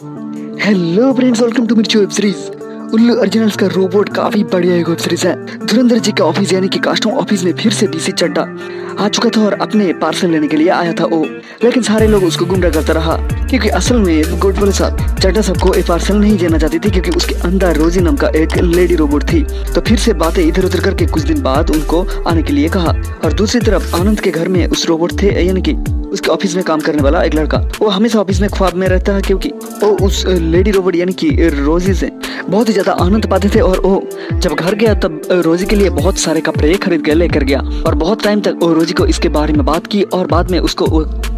Hello friends welcome to Mirchi web series Ullu originals का robot काफ़ी बढ़िया एक वेब सीरीज़ है। धुरंधर जी के ऑफ़िस यानी कि कास्टम ऑफ़िस में फिर से बीसी चड्डा आ चुका था और अपने पार्सल लेने के लिए आया था वो लेकिन सारे लोग उसको गुमराह करता रहा, क्योंकि असल में गुड वाले साहब, चड्डा सबको एक पार्सल नहीं देना चाहती थी, क्योंकि उसके अंदर रोजी नाम का एक लेडी रोबोट थी। तो फिर से बातें इधर उधर करके कुछ दिन बाद उनको आने के लिए कहा। और दूसरी तरफ़ आनंद के घर में उस रोबोट थे, यानी कि उसके ऑफ़िस में काम करने वाला एक लड़का। वो हमेशा ऑफ़िस में ख्वाब में रहता है क्योंकि वो उस लेडी रोबोट यानी कि रोजी से बहुत ही ज़्यादा आनंद पाते थे और वो जब घर गया तब रोजी के लिए बहुत सारे कपड़े खरीद के लेकर गया और बहुत टाइम तक वो रोजी को इसके बारे में बात की और बाद में उसको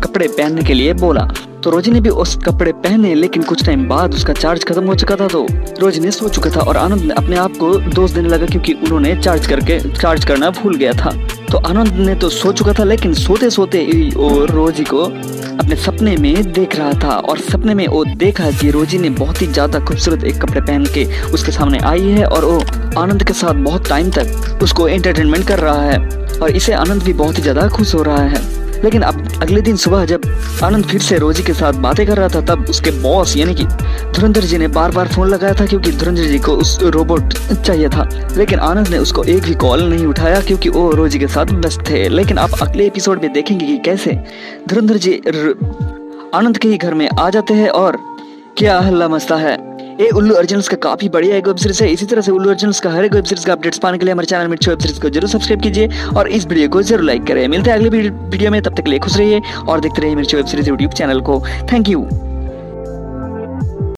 कपड़े पहनने के लिए बोला। तो रोजी ने भी उस कपड़े पहने, लेकिन कुछ टाइम बाद उसका चार्ज खत्म हो चुका था तो रोजी ने सो चुका था और आनंद ने अपने आप को दोष देने लगा क्योंकि उन्होंने चार्ज करके चार्ज करना भूल गया था। तो आनंद ने तो सो चुका था, लेकिन सोते सोते वो रोजी को अपने सपने में देख रहा था और सपने में वो देखा कि रोजी ने बहुत ही ज़्यादा खूबसूरत एक कपड़े पहन के उसके सामने आई है और वो आनंद के साथ बहुत टाइम तक उसको एंटरटेनमेंट कर रहा है और इसे आनंद भी बहुत ही ज़्यादा खुश हो रहा है। लेकिन अब अगले दिन सुबह जब आनंद फिर से रोजी के साथ बातें कर रहा था, तब उसके बॉस, यानी कि धुरंधर जी ने बार बार फ़ोन लगाया था क्योंकि धुरंधर जी को उस रोबोट चाहिए था। लेकिन आनंद ने उसको एक भी कॉल नहीं उठाया क्योंकि वो रोजी के साथ व्यस्त थे। लेकिन आप अगले एपिसोड में देखेंगे कि कैसे धुरंधर जी आनंद के ही घर में आ जाते हैं और क्या हल्ला मस्ता है। ये उल्लू अर्जुन का काफ़ी बढ़िया एक वेब सीरीज़ है। इसी तरह से उल्लू अर्जुन का हर एक वेब सीरीज़ का अपडेट्स पाने के लिए हमारे चैनल मिर्च वेब सीरीज़ को ज़रूर सब्सक्राइब कीजिए और इस वीडियो को ज़रूर लाइक करें। मिलते हैं अगले वीडियो में, तब तक ले खुश रहिए और देखते रहिए Mirchi web series YouTube channel को। Thank you